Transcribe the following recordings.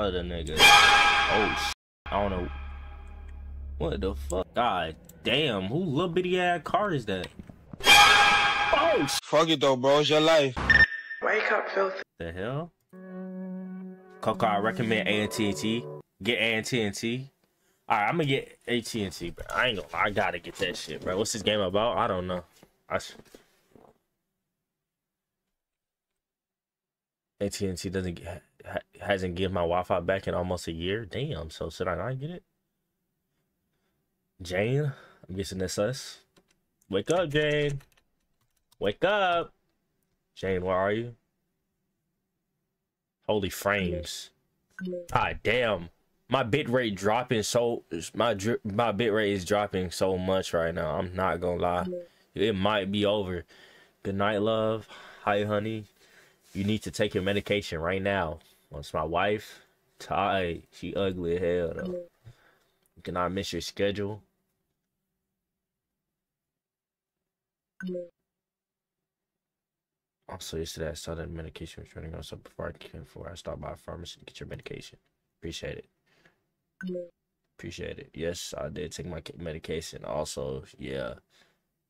All of the niggas. Oh, sh I don't know. What the fuck? God damn, who little bitty ass car is that? Oh, sh Fuck it though, bro. It's your life. Wake up, filthy. the hell? Coco, I recommend AT&T. Get AT&T. Alright, I'm gonna get AT&T, bro. I ain't gonna I gotta get that shit, bro. What's this game about? I don't know. I sh- AT&T doesn't get, ha hasn't give my Wi-Fi back in almost a year. Damn. So should I not get it? Jane, I'm guessing that's us. Wake up, Jane. Wake up. Jane, where are you? Holy frames. God damn. My bit rate dropping so my my bit rate is dropping so much right now. I'm not gonna lie. It might be over. Good night, love. Hi, honey. You need to take your medication right now. Once my wife, Ty, she ugly as hell though. You cannot miss your schedule. Also, yesterday I saw that medication was running out, so before I came before I stopped by a pharmacy to get your medication. Appreciate it. Appreciate it. Yes, I did take my medication. Also, yeah,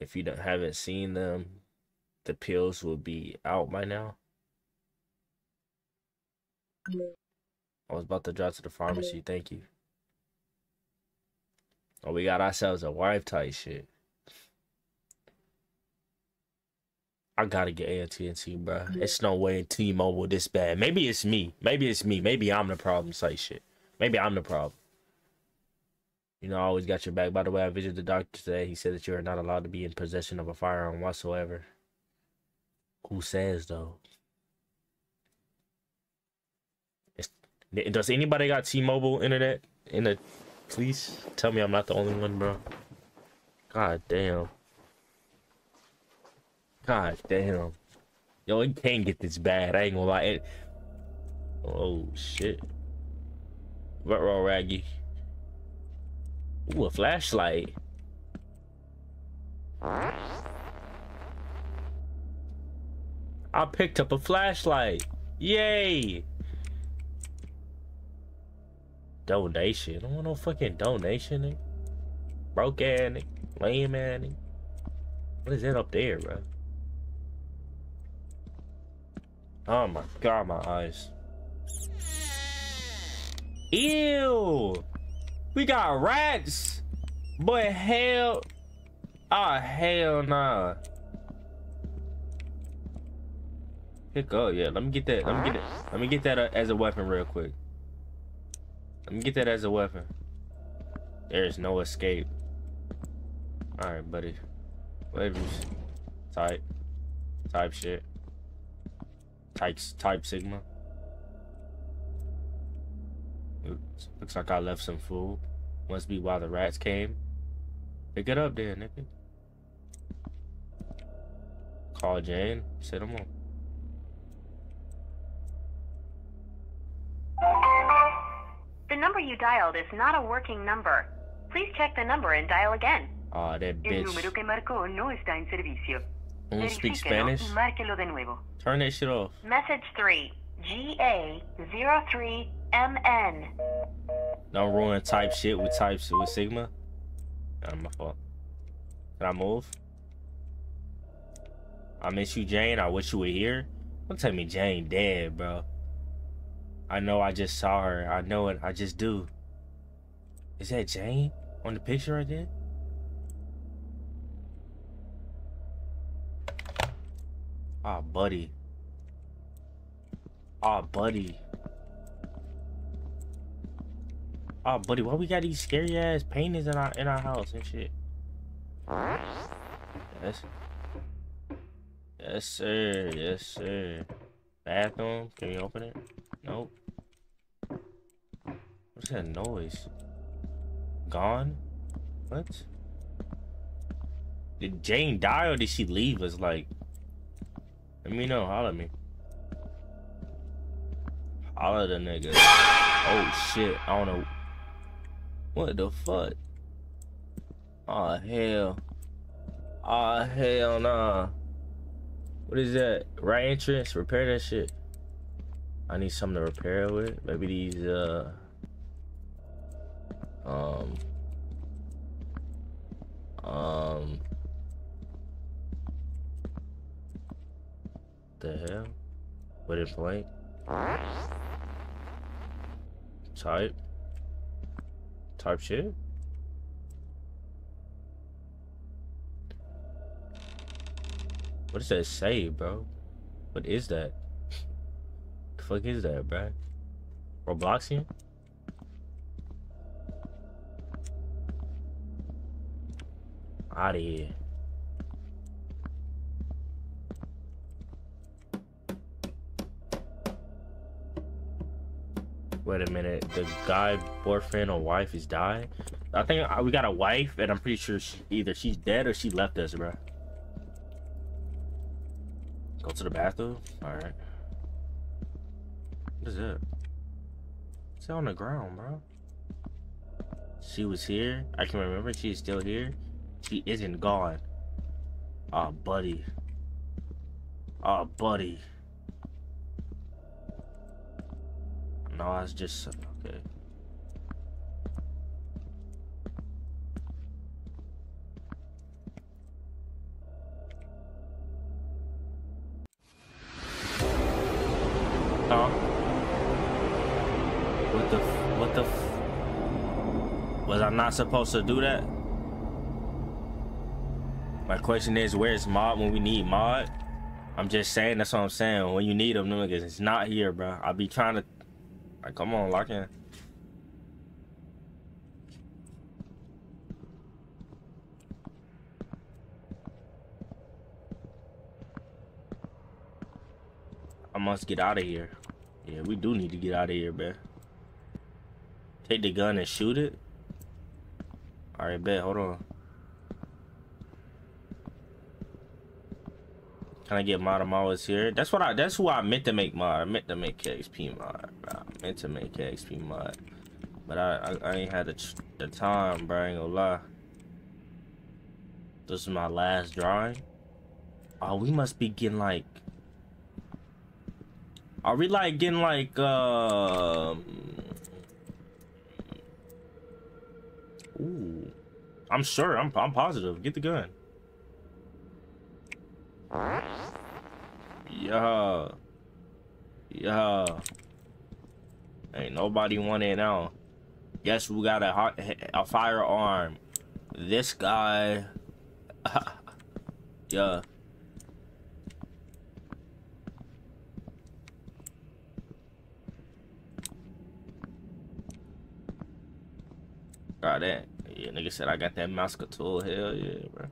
if you don't haven't seen them, the pills will be out by now. I was about to drive to the pharmacy. Mm-hmm. Thank you. Oh, we got ourselves a wife type shit. I gotta get AT&T, bro. Mm-hmm. It's no way T-Mobile this bad. Maybe it's me. Maybe it's me. Maybe I'm the problem. Say shit. Maybe I'm the problem. You know, I always got your back. By the way, I visited the doctor today. He said that you are not allowed to be in possession of a firearm whatsoever. Who says though? Does anybody got T-Mobile internet in the? Please tell me I'm not the only one, bro. God damn. God damn. Yo, it can't get this bad. I ain't gonna lie. It... Oh shit. Retro raggy. Ooh, a flashlight. I picked up a flashlight. Yay! Donation. I don't want no fucking donation. Broke ass. Lame ass. What is that up there, bro? Oh my god, my eyes. Ew! We got rats! Boy, hell. Oh, hell nah. Pick up, yeah. Let me get that. Let me get it. Let me get that uh, as a weapon real quick. Let me get that as a weapon. There's no escape. Alright, buddy. Whatever. Type. Type shit. Type, type Sigma. Looks, looks like I left some food. Must be why the rats came. Pick it up there, nigga. Call Jane. Set them on. You dialed is not a working number. Please check the number and dial again. Aw, that El bitch. número que marcó no está en servicio. Don't speak Spanish. márquelo de nuevo. Turn that shit off. Message 3, GA03MN. Don't ruin type shit with types with Sigma. Not my fault. Can I move? I miss you, Jane. I wish you were here. Don't tell me Jane dead, bro. I know I just saw her. I know it. I just do. Is that Jane on the picture right there? Ah, buddy. Ah, buddy. Oh, buddy, why we got these scary ass paintings in our in our house and shit? Yes. Yes, sir. Yes, sir. Bathroom. Can we open it? Nope. What's that noise? Gone? What? Did Jane die or did she leave us? Like, let me know. Holla at me. Holla at the nigga. Oh shit. I don't know. What the fuck? Oh hell. Oh hell nah. What is that? Right entrance? Repair that shit. I need something to repair it with. Maybe these uh um um the hell? What is blank? Type. Type shit? What does that say, bro? What is that? the fuck is that, bro? Robloxian? Out of here. Wait a minute. The guy, boyfriend or wife is died? I think we got a wife, and I'm pretty sure she, either she's dead or she left us, bro. Go to the bathroom? Alright. What is that? It's on the ground, bro. She was here. I can remember she's still here. She isn't gone. Ah, oh, buddy. Ah, oh, buddy. No, I was just okay. Huh? What the? What the? Was I not supposed to do that? My question is, where's Mod when we need Mod? I'm just saying, that's what I'm saying. When you need them, niggas, it's not here, bro. I'll be trying to like, come on, lock in. I must get out of here. Yeah, we do need to get out of here, man. Take the gun and shoot it? Alright, bet. Hold on. Can I get mod always here? That's what I that's who I meant to make mod. I meant to make KXP mod, bro. I meant to make KXP mod. But I I, I ain't had the, the time, bro. I ain't gonna lie. This is my last drawing. Oh, we must be getting like Are we like getting like um Ooh. I'm sure. I'm I'm positive. Get the gun. Yeah. Yeah. Ain't nobody wanting out. Guess we got a, hot, a firearm. This guy. yeah. Got that. Yeah, nigga said I got that tool. Hell yeah, bro.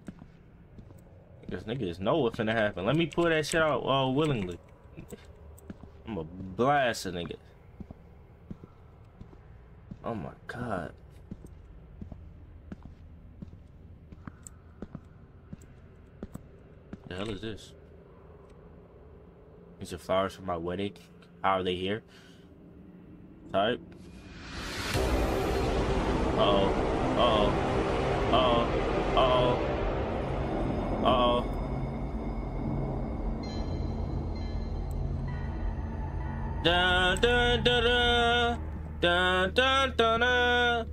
This niggas know what's finna happen. Let me pull that shit out uh, willingly. I'm a blast a nigga. Oh my god. The hell is this? These are flowers for my wedding. How are they here? Type. Uh oh. Uh oh. Uh oh. Uh oh. Uh-oh. Dun dun dun dun dun dun dun dun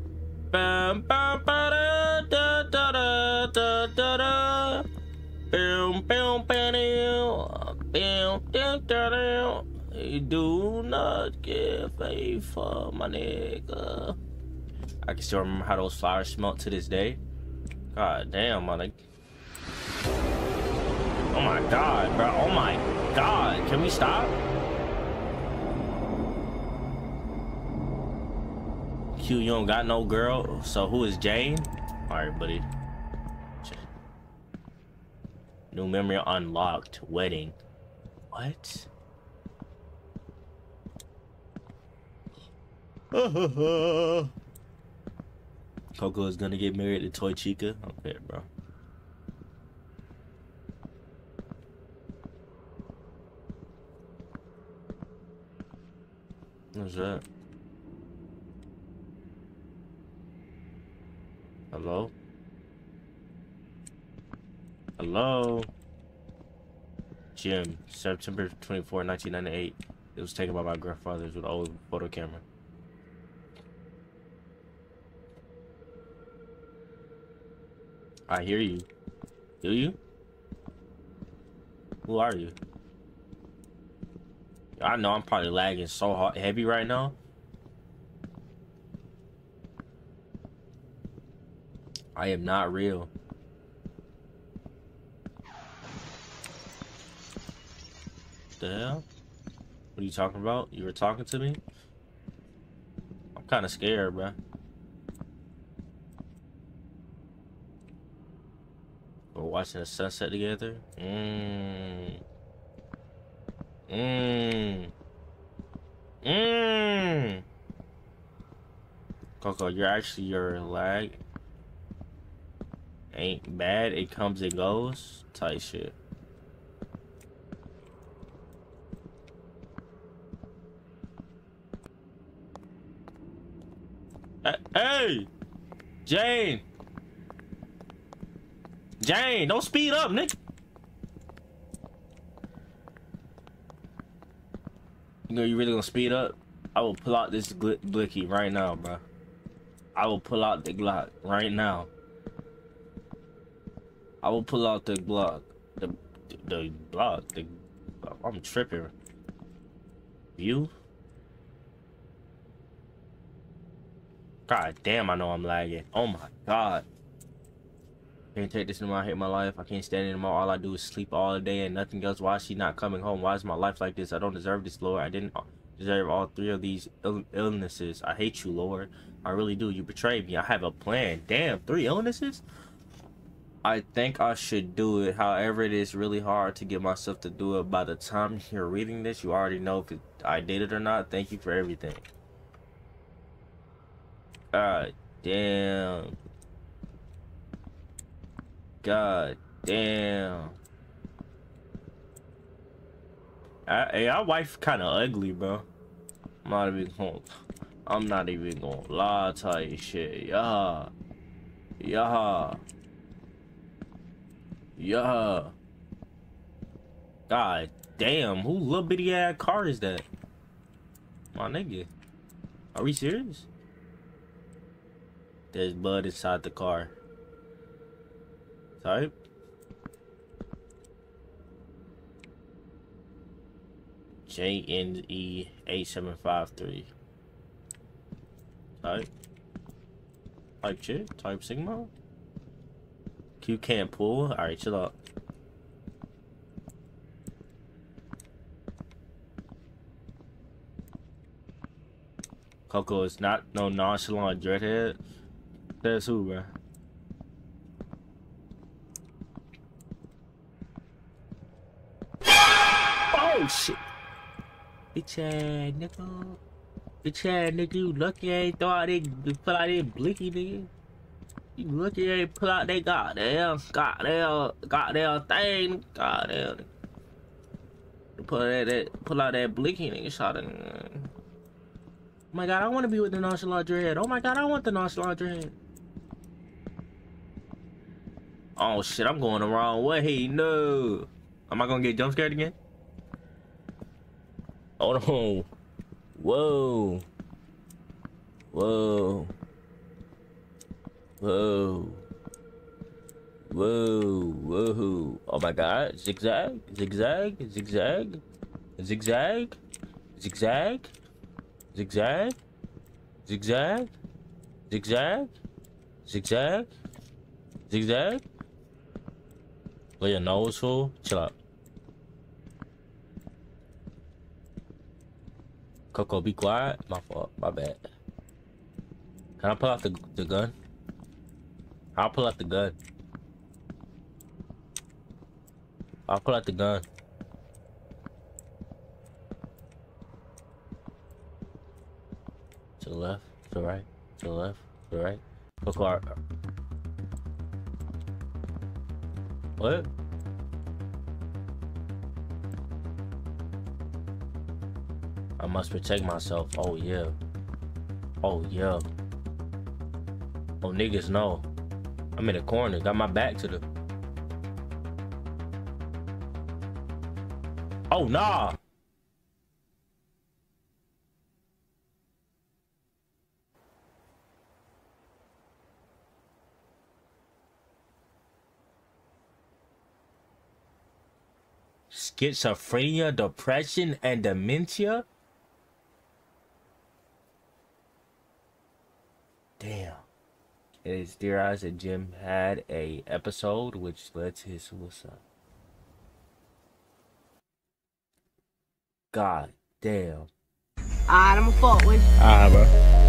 bam bam ba da da da da da da da bam bam bam bam bam bam do not give a fuck, my nigga. I can still remember how those flowers smelled to this day. God damn, my nigga. Oh my god, bro. Oh my god. Can we stop? Q, you don't got no girl. So who is Jane? Alright, buddy. New memory unlocked. Wedding. What? Coco is gonna get married to Toy Chica? Okay, bro. That? Hello? Hello? Jim, September 24, 1998. It was taken by my grandfather's with an old photo camera. I hear you. Do you? Who are you? I know I'm probably lagging so hard, heavy right now. I am not real. The hell? What are you talking about? You were talking to me? I'm kind of scared, bro. We're watching the sunset together. Mmm. Mmm. Mmm. Coco, you're actually your lag. Ain't bad. It comes and goes. Tight shit. Hey! Jane! Jane, don't speed up, Nick. You know you really gonna speed up? I will pull out this gl blicky right now, bro. I will pull out the Glock right now. I will pull out the Glock. The the, block. The I'm tripping. You? God damn, I know I'm lagging. Oh my god. Can't take this anymore. I hate my life. I can't stand it anymore. All I do is sleep all day and nothing else. Why is she not coming home? Why is my life like this? I don't deserve this, Lord. I didn't deserve all three of these Ill illnesses. I hate you, Lord. I really do. You betrayed me. I have a plan. Damn, three illnesses? I think I should do it. However, it is really hard to get myself to do it. By the time you're reading this, you already know if it, I did it or not. Thank you for everything. God damn. God damn. I, hey, our wife kind of ugly, bro. I'm not even gonna. I'm not even gonna lie to you, shit. Yeah, yeah, yeah. God damn, who little bitty ass car is that? My nigga, are we serious? There's blood inside the car. Type. JNE 8753. Type. Type shit. Type Sigma. Q can't pull. Alright, chill out. Coco is not no nonchalant dreadhead. That's who, bro. Shit. Bitch ass nigga. Bitch ass nigga, you lucky ain't throw out that pull out that blicky nigga. You lucky ain't pull out that goddamn goddamn goddamn thing. Goddamn. Pull out that pull out that blicky nigga shot it. Oh my god, I wanna be with the nonchalant dread. Oh my god, I want the nonchalant dread. Oh shit, I'm going the wrong way. No. Am I gonna get jump scared again? Hold on. Whoa. Whoa. Whoa. Whoa. Whoa. Oh my god. Zigzag. Zigzag. Zigzag. Zigzag. Zigzag. Zigzag. Zigzag. Zigzag. Zigzag. Zigzag. Let your nose full. Chill out. Coco, be quiet. My fault. My bad. Can I pull out the, the gun? I'll pull out the gun. I'll pull out the gun. To the left, to the right, to the left, to the right. Coco, what? I must protect myself. Oh, yeah. Oh, yeah. Oh, niggas, no. I'm in a corner. Got my back to the... Oh, nah. schizophrenia, depression, and dementia? Damn. It is theorized that Jim had a episode which led to his suicide. God damn. Alright, I'm gonna fuck with you. Alright, bro.